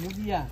牛逼啊。